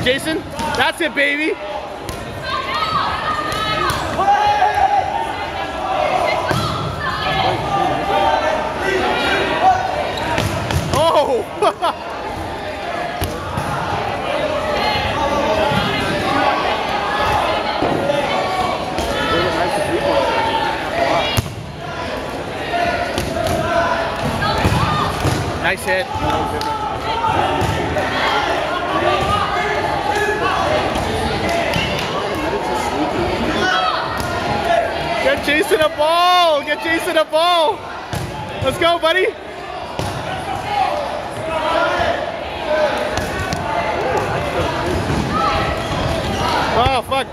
Jason. That's it, baby. Oh! Nice hit. Get Jason a ball! Get Jason a ball! Let's go, buddy! Oh, fuck.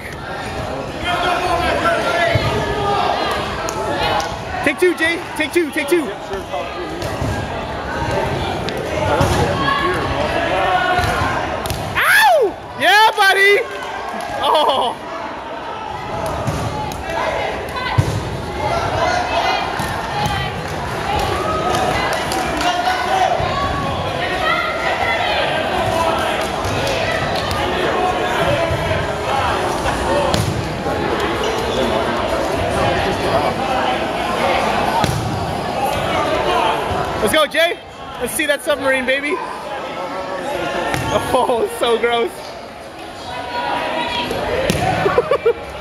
Take two, Jay. Take two, take two. Ow! Yeah, buddy! Oh! Let's go, Jay. Let's see that submarine, baby. Oh, so gross.